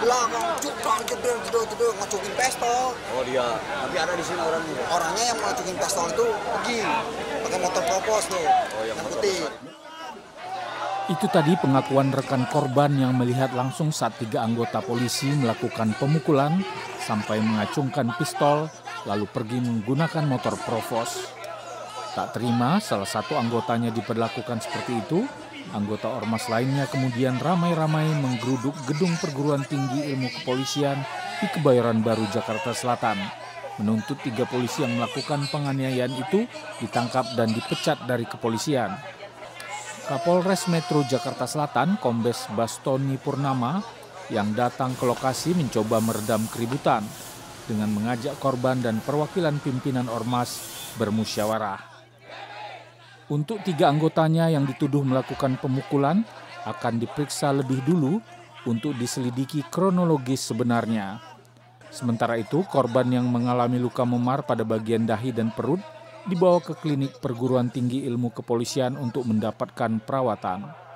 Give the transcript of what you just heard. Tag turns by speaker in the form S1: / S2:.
S1: belakang cukang jedor jedor jedor ngacukin pistol
S2: Oh dia, tapi ada di sini orangnya.
S1: orangnya yang ngacukin pistol itu pergi pakai motor propos tuh
S2: Oh, yang
S1: yang
S2: motor
S1: putih
S3: Itu tadi pengakuan rekan korban yang melihat langsung saat tiga anggota polisi melakukan pemukulan sampai mengacungkan pistol lalu pergi menggunakan motor provos. Tak terima salah satu anggotanya diperlakukan seperti itu, anggota ormas lainnya kemudian ramai-ramai menggeruduk gedung perguruan tinggi ilmu kepolisian di Kebayoran Baru, Jakarta Selatan. Menuntut tiga polisi yang melakukan penganiayaan itu ditangkap dan dipecat dari kepolisian. Kapolres Metro Jakarta Selatan, Kombes Bastoni Purnama, yang datang ke lokasi mencoba meredam keributan dengan mengajak korban dan perwakilan pimpinan ormas bermusyawarah. Untuk tiga anggotanya yang dituduh melakukan pemukulan akan diperiksa lebih dulu untuk diselidiki kronologis sebenarnya. Sementara itu, korban yang mengalami luka memar pada bagian dahi dan perut dibawa ke klinik perguruan tinggi ilmu kepolisian untuk mendapatkan perawatan.